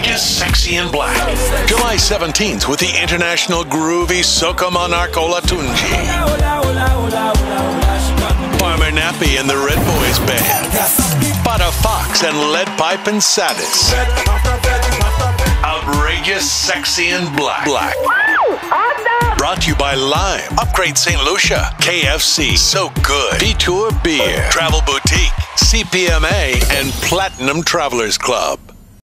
Outrageous Sexy in Black. July 17th with the international groovy Soca Monarch Olatunji. Farmer Nappy and the Red Boys Band. Fadda Fox and Lead Pipe and Saddis. Outrageous Sexy in Black. Black. Brought to you by Lime, Upgrade St. Lucia, KFC, So Good, Detour Beer, Travel Boutique, CPMA, and Platinum Travelers Club.